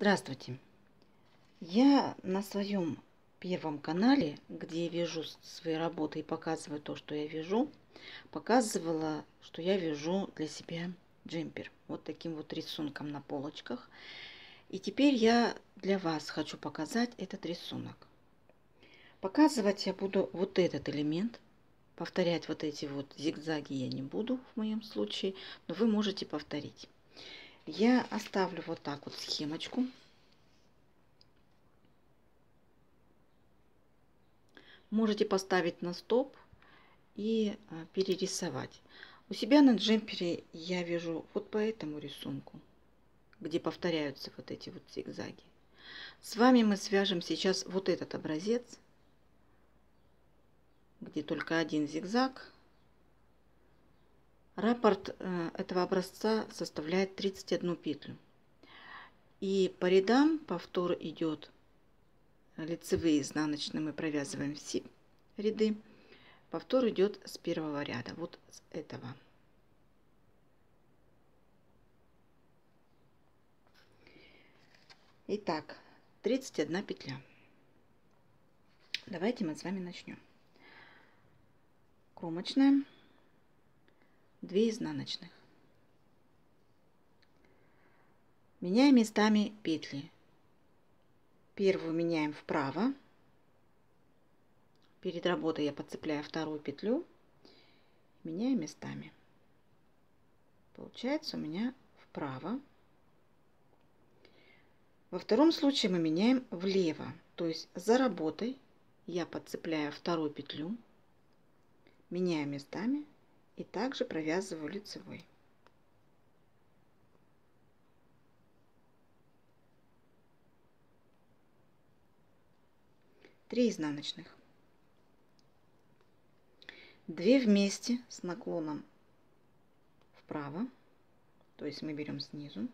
Здравствуйте! Я на своем первом канале, где я вяжу свои работы и показываю то, что я вяжу, показывала, что я вяжу для себя джемпер. Вот таким вот рисунком на полочках. И теперь я для вас хочу показать этот рисунок. Показывать я буду вот этот элемент. Повторять вот эти вот зигзаги я не буду в моем случае, но вы можете повторить. Я оставлю вот так вот схемочку. Можете поставить на стоп и а, перерисовать. У себя на джемпере я вяжу вот по этому рисунку, где повторяются вот эти вот зигзаги. С вами мы свяжем сейчас вот этот образец, где только один зигзаг, Раппорт э, этого образца составляет 31 петлю. И по рядам повтор идет лицевые изнаночные мы провязываем все ряды. Повтор идет с первого ряда, вот с этого. Итак, 31 петля. Давайте мы с вами начнем. Кромочная. 2 изнаночных. Меняем местами петли. Первую меняем вправо. Перед работой я подцепляю вторую петлю. Меняю местами. Получается у меня вправо. Во втором случае мы меняем влево. То есть за работой я подцепляю вторую петлю, меняю местами и также провязываю лицевой. Три изнаночных. Две вместе с наклоном вправо, то есть мы берем снизу.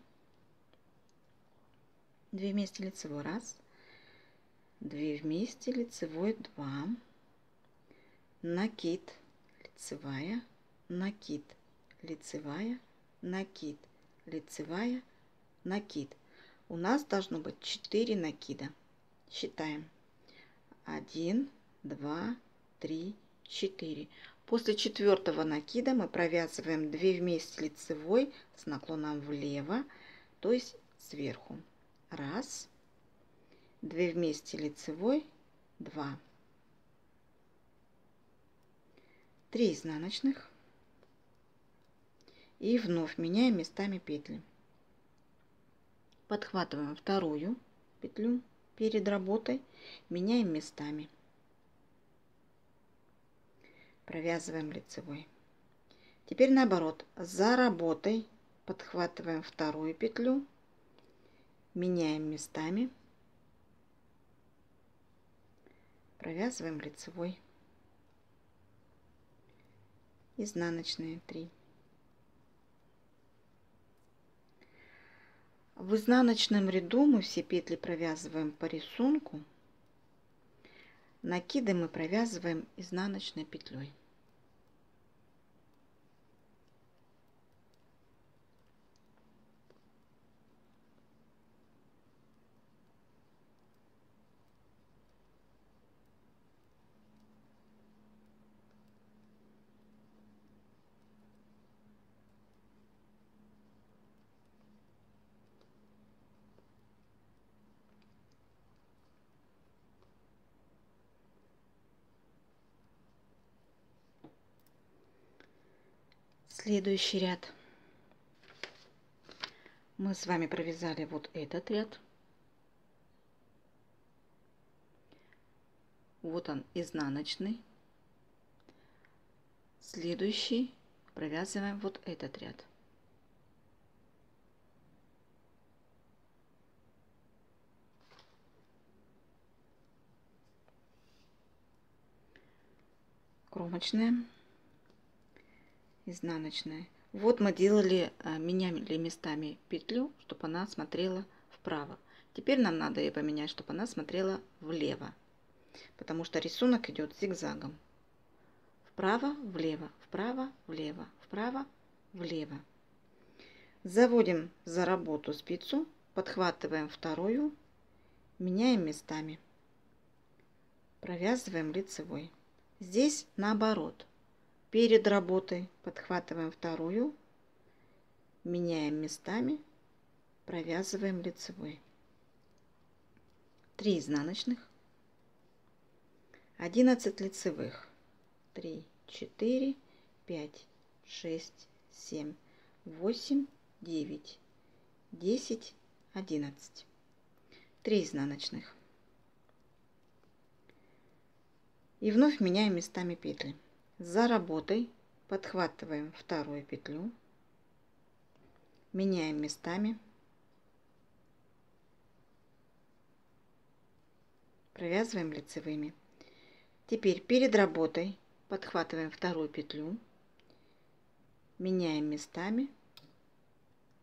Две вместе лицевой раз, две вместе лицевой два, накид лицевая, накид, лицевая, накид, лицевая, накид. У нас должно быть 4 накида. Считаем. 1, 2, 3, 4. После четвертого накида мы провязываем 2 вместе лицевой с наклоном влево, то есть сверху. Раз, 2 вместе лицевой, 2. 3 изнаночных и вновь меняем местами петли. Подхватываем вторую петлю перед работой, меняем местами. Провязываем лицевой. Теперь наоборот, за работой подхватываем вторую петлю, меняем местами, провязываем лицевой, изнаночные 3. В изнаночном ряду мы все петли провязываем по рисунку. Накиды мы провязываем изнаночной петлей. Следующий ряд. Мы с вами провязали вот этот ряд. Вот он изнаночный. Следующий провязываем вот этот ряд. Кромочная изнаночная. Вот мы делали, э, меняли местами петлю, чтобы она смотрела вправо. Теперь нам надо ее поменять, чтобы она смотрела влево, потому что рисунок идет зигзагом. Вправо, влево, вправо, влево, вправо, влево. Заводим за работу спицу, подхватываем вторую, меняем местами. Провязываем лицевой. Здесь наоборот. Перед работой подхватываем вторую, меняем местами, провязываем лицевой. 3 изнаночных, 11 лицевых, 3, 4, 5, 6, 7, 8, 9, 10, 11. 3 изнаночных. И вновь меняем местами петли. За работой подхватываем вторую петлю, меняем местами, провязываем лицевыми. Теперь перед работой подхватываем вторую петлю, меняем местами,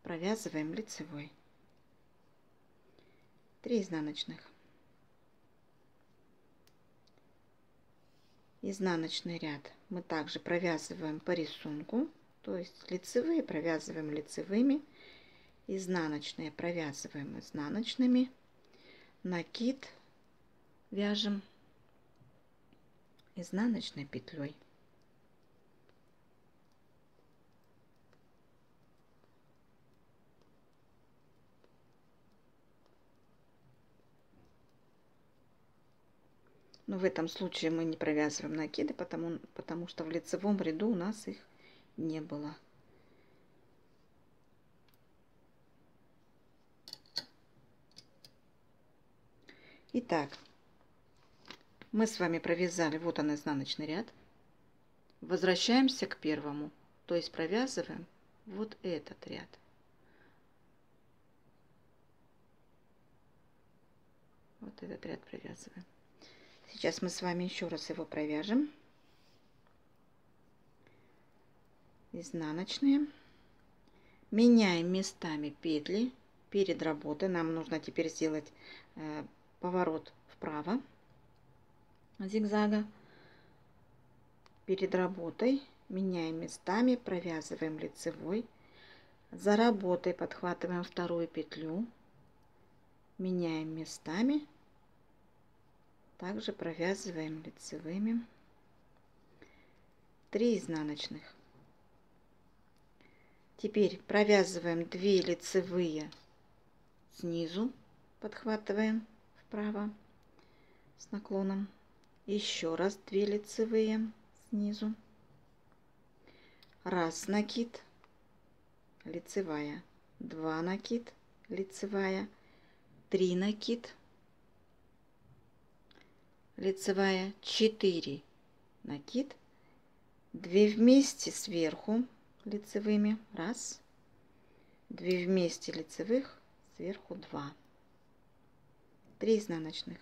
провязываем лицевой. 3 изнаночных. Изнаночный ряд мы также провязываем по рисунку, то есть лицевые провязываем лицевыми, изнаночные провязываем изнаночными, накид вяжем изнаночной петлей. Но в этом случае мы не провязываем накиды, потому, потому что в лицевом ряду у нас их не было. Итак, мы с вами провязали, вот он изнаночный ряд. Возвращаемся к первому, то есть провязываем вот этот ряд. Вот этот ряд провязываем. Сейчас мы с вами еще раз его провяжем. Изнаночные. Меняем местами петли перед работой. Нам нужно теперь сделать э, поворот вправо зигзага. Перед работой меняем местами, провязываем лицевой. За работой подхватываем вторую петлю, меняем местами также провязываем лицевыми 3 изнаночных. Теперь провязываем 2 лицевые снизу, подхватываем вправо с наклоном. Еще раз 2 лицевые снизу. Раз накид, лицевая, два накид, лицевая, три накид, лицевая 4 накид. 2 вместе сверху лицевыми раз. 2 вместе лицевых сверху 2 3 изнаночных.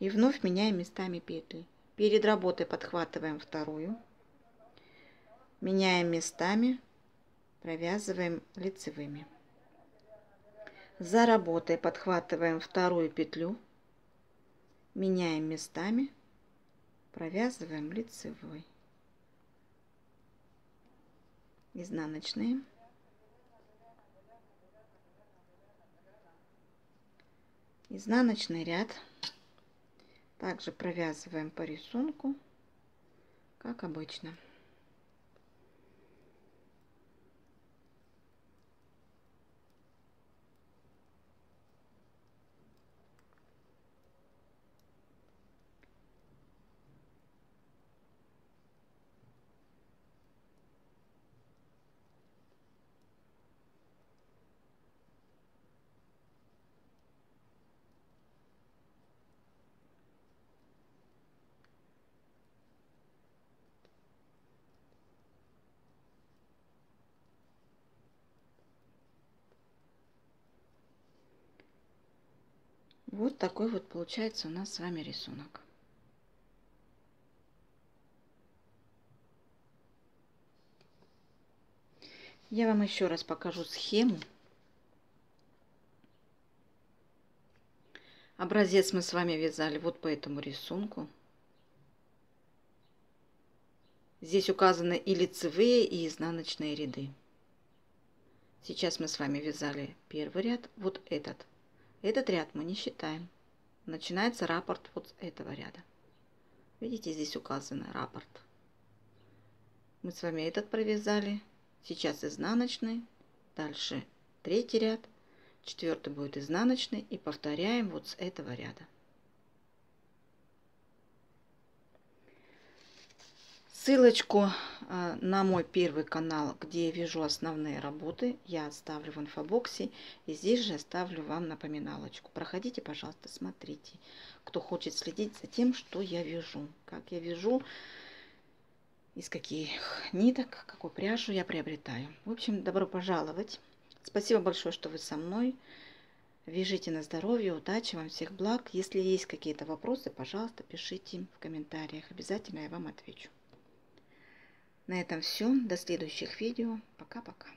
И вновь меняем местами петли. Перед работой подхватываем вторую. Меняем местами провязываем лицевыми за работой подхватываем вторую петлю, меняем местами, провязываем лицевой. Изнаночные. Изнаночный ряд. Также провязываем по рисунку, как обычно. Вот такой вот получается у нас с вами рисунок. Я вам еще раз покажу схему. Образец мы с вами вязали вот по этому рисунку. Здесь указаны и лицевые, и изнаночные ряды. Сейчас мы с вами вязали первый ряд, вот этот. Этот ряд мы не считаем. Начинается раппорт вот с этого ряда. Видите, здесь указано раппорт. Мы с вами этот провязали. Сейчас изнаночный. Дальше третий ряд. Четвертый будет изнаночный. И повторяем вот с этого ряда. Ссылочку а, на мой первый канал, где я вяжу основные работы, я оставлю в инфобоксе. И здесь же оставлю вам напоминалочку. Проходите, пожалуйста, смотрите. Кто хочет следить за тем, что я вяжу. Как я вяжу, из каких ниток, какую пряжу я приобретаю. В общем, добро пожаловать. Спасибо большое, что вы со мной. Вяжите на здоровье, удачи вам, всех благ. Если есть какие-то вопросы, пожалуйста, пишите в комментариях. Обязательно я вам отвечу. На этом все. До следующих видео. Пока-пока.